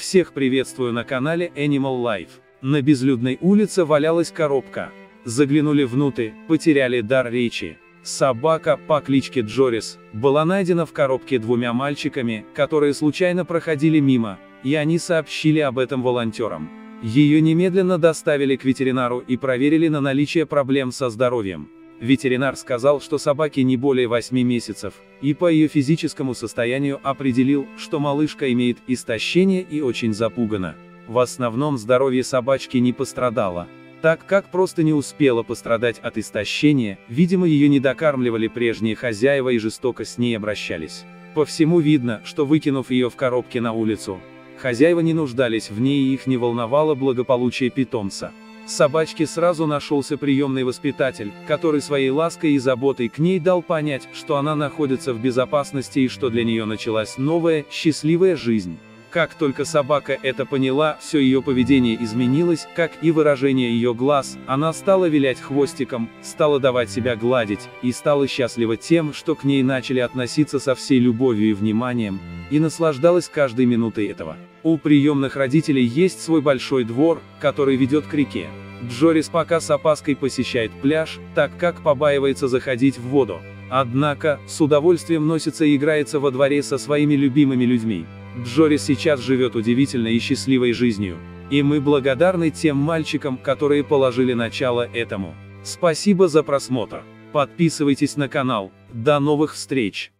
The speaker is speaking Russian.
Всех приветствую на канале Animal Life. На безлюдной улице валялась коробка. Заглянули внутрь, потеряли дар речи. Собака по кличке Джорис была найдена в коробке двумя мальчиками, которые случайно проходили мимо, и они сообщили об этом волонтерам. Ее немедленно доставили к ветеринару и проверили на наличие проблем со здоровьем. Ветеринар сказал, что собаке не более 8 месяцев, и по ее физическому состоянию определил, что малышка имеет истощение и очень запугана. В основном здоровье собачки не пострадало, так как просто не успела пострадать от истощения, видимо ее не докармливали прежние хозяева и жестоко с ней обращались. По всему видно, что выкинув ее в коробке на улицу, хозяева не нуждались в ней и их не волновало благополучие питомца. Собачке сразу нашелся приемный воспитатель, который своей лаской и заботой к ней дал понять, что она находится в безопасности и что для нее началась новая, счастливая жизнь. Как только собака это поняла, все ее поведение изменилось, как и выражение ее глаз, она стала вилять хвостиком, стала давать себя гладить, и стала счастлива тем, что к ней начали относиться со всей любовью и вниманием, и наслаждалась каждой минутой этого. У приемных родителей есть свой большой двор, который ведет к реке. Джорис пока с опаской посещает пляж, так как побаивается заходить в воду. Однако, с удовольствием носится и играется во дворе со своими любимыми людьми. Джорис сейчас живет удивительной и счастливой жизнью. И мы благодарны тем мальчикам, которые положили начало этому. Спасибо за просмотр. Подписывайтесь на канал. До новых встреч!